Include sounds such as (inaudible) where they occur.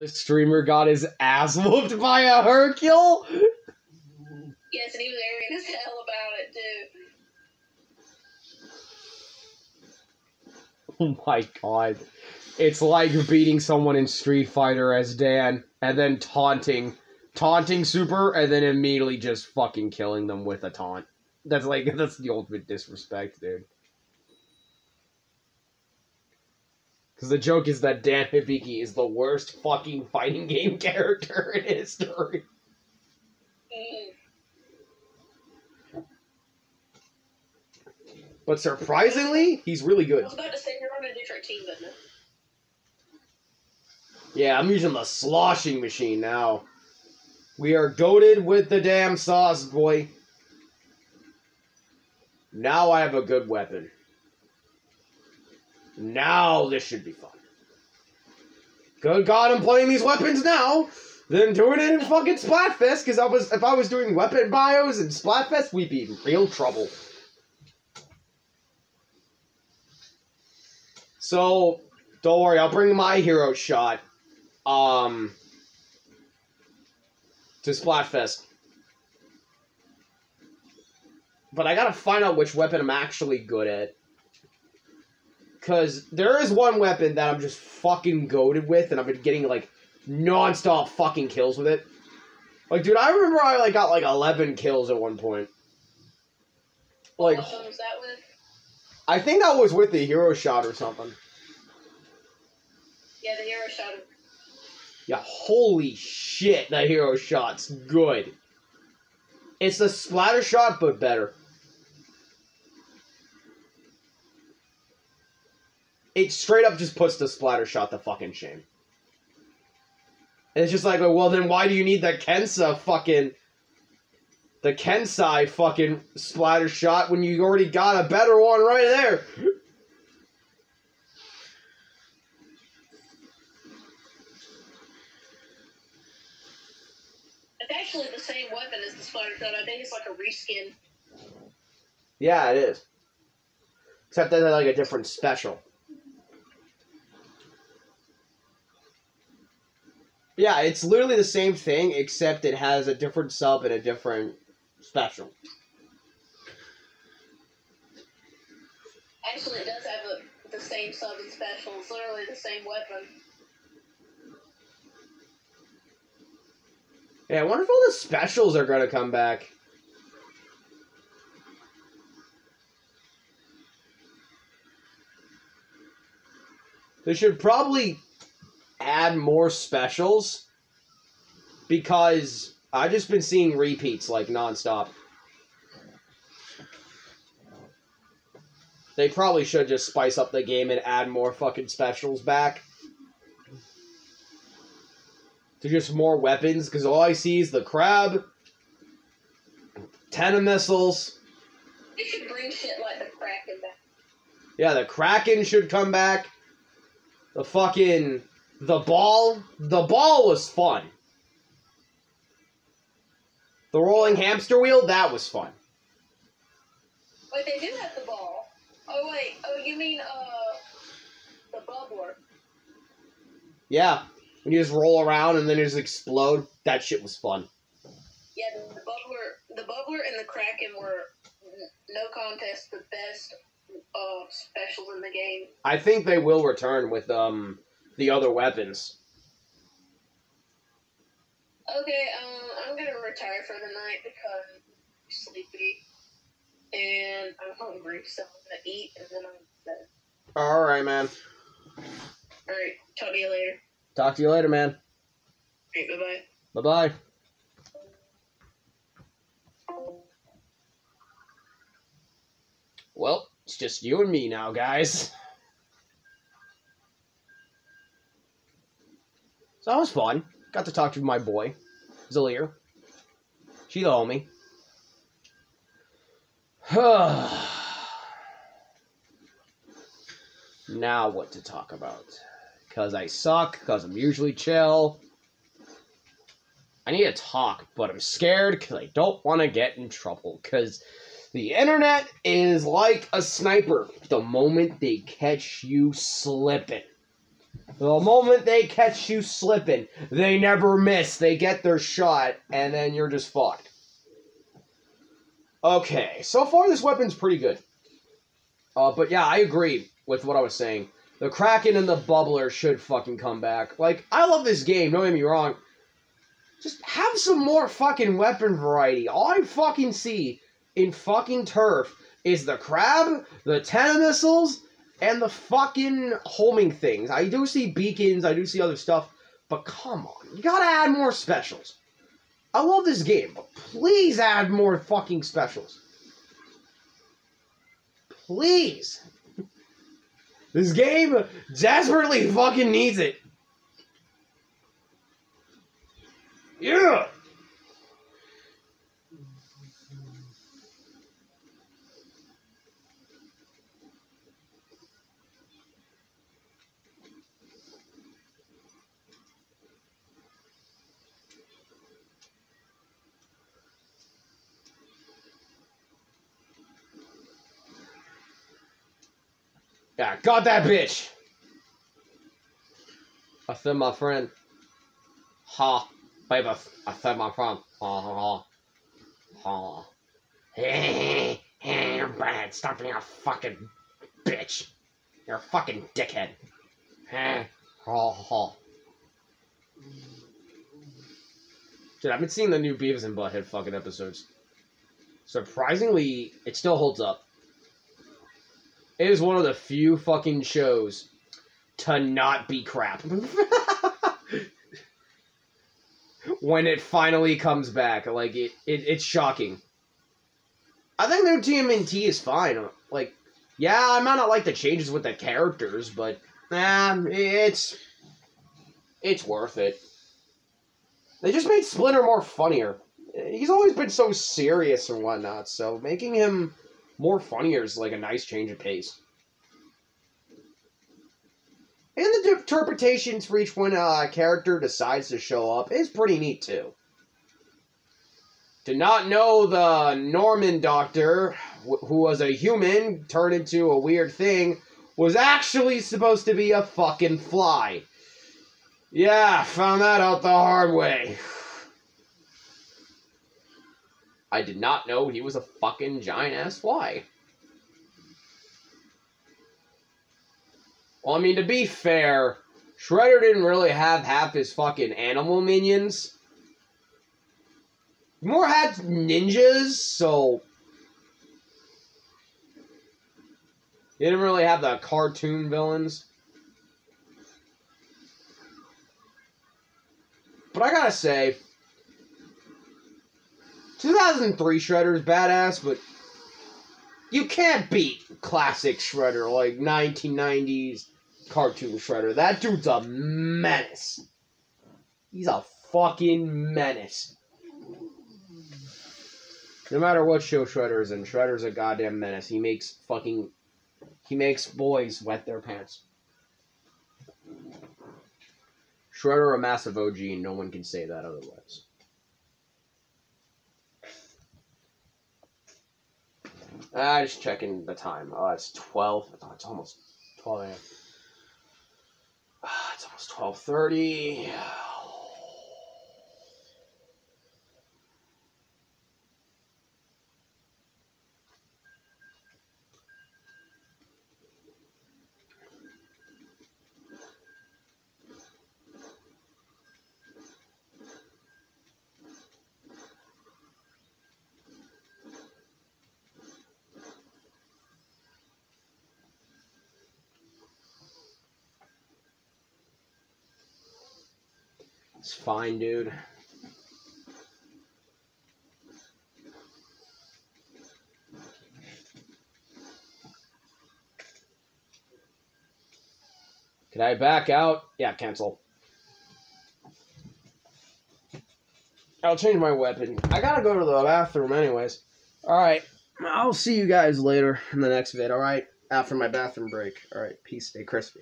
The streamer got his ass (laughs) whooped by a Hercule? Yes, and he was arrogant as hell about it too. (laughs) Oh my god. It's like beating someone in Street Fighter as Dan and then taunting taunting super and then immediately just fucking killing them with a taunt. That's like (laughs) that's the ultimate disrespect, dude. Because the joke is that Dan Hibiki is the worst fucking fighting game (laughs) character in history. Mm. But surprisingly, he's really I good. was about to say you're on a different team, but no. Yeah, I'm using the sloshing machine now. We are goaded with the damn sauce, boy. Now I have a good weapon. Now this should be fun. Good God, I'm playing these weapons now. Then doing it in fucking Splatfest, because I was if I was doing weapon bios in Splatfest, we'd be in real trouble. So don't worry, I'll bring my hero shot um to Splatfest. But I gotta find out which weapon I'm actually good at. Cause there is one weapon that I'm just fucking goaded with, and I've been getting like non-stop fucking kills with it. Like, dude, I remember I like got like eleven kills at one point. Like, what was that with? I think that was with the hero shot or something. Yeah, the hero shot. Yeah, holy shit, that hero shot's good. It's the splatter shot, but better. It straight up just puts the splatter shot to fucking shame. And it's just like, well, then why do you need the Kensa fucking. The Kensa fucking splatter shot when you already got a better one right there? It's actually the same weapon as the splatter shot. I think it's like a reskin. Yeah, it is. Except that they're like a different special. Yeah, it's literally the same thing, except it has a different sub and a different special. Actually, it does have a, the same sub and special. It's literally the same weapon. Yeah, I wonder if all the specials are gonna come back. They should probably add more specials because I've just been seeing repeats like nonstop. They probably should just spice up the game and add more fucking specials back. To just more weapons, because all I see is the crab, Tenta Missiles. They should bring shit like the Kraken back. Yeah, the Kraken should come back. The fucking the ball. The ball was fun. The rolling hamster wheel, that was fun. Wait, they do have the ball. Oh wait, oh you mean uh the bubbler? Yeah. When you just roll around and then it just explode, that shit was fun. Yeah, the, the bubbler, the bubbler and the Kraken were no contest the best uh specials in the game. I think they will return with um the other weapons. Okay, um, I'm gonna retire for the night because I'm sleepy and I'm hungry, so I'm gonna eat and then I'm bed. Alright, man. Alright, talk to you later. Talk to you later, man. Alright, bye bye. Bye bye. Well, it's just you and me now, guys. (laughs) So that was fun. Got to talk to my boy, Zalir. She the homie. (sighs) now what to talk about? Because I suck, because I'm usually chill. I need to talk, but I'm scared because I don't want to get in trouble. Because the internet is like a sniper. The moment they catch you slipping, The moment they catch you slipping, they never miss. They get their shot, and then you're just fucked. Okay, so far this weapon's pretty good. Uh, but yeah, I agree with what I was saying. The Kraken and the Bubbler should fucking come back. Like, I love this game, don't get me wrong. Just have some more fucking weapon variety. All I fucking see in fucking turf is the crab, the Tenta Missiles, and the fucking homing things. I do see beacons, I do see other stuff, but come on, you gotta add more specials. I love this game, but please add more fucking specials. Please. This game desperately fucking needs it. Yeah. Yeah, got that bitch. I said my friend. Ha, baby, I said my friend. Ha ha ha. Hey, hey, you're bad. Stop being a fucking bitch. You're a fucking dickhead. Hey, ha ha. Dude, I've been seeing the new Beavis and Butthead fucking episodes. Surprisingly, it still holds up. It is one of the few fucking shows to not be crap. (laughs) when it finally comes back, like it, it it's shocking. I think their TMNT is fine. Like, yeah, I might not like the changes with the characters, but nah, it's it's worth it. They just made Splinter more funnier. He's always been so serious and whatnot, so making him more funnier is like a nice change of pace. And the interpretations for each one uh, character decides to show up is pretty neat too. To not know the Norman Doctor, who was a human turned into a weird thing, was actually supposed to be a fucking fly. Yeah, found that out the hard way. I did not know he was a fucking giant ass fly. Well, I mean, to be fair, Shredder didn't really have half his fucking animal minions. More had ninjas, so. He didn't really have the cartoon villains. But I gotta say, 2003 Shredder is badass, but you can't beat classic Shredder like 1990s cartoon Shredder. That dude's a menace. He's a fucking menace. No matter what show Shredder is in, Shredder's a goddamn menace. He makes fucking. He makes boys wet their pants. Shredder a massive OG, and no one can say that otherwise. Ah, just checking the time. Oh, it's 12. Oh, it's almost 12 a.m. Ah, (sighs) it's almost 12.30. It's fine, dude. Can I back out? Yeah, cancel. I'll change my weapon. I gotta go to the bathroom anyways. Alright. I'll see you guys later in the next vid, alright? After my bathroom break. Alright, peace, stay crispy.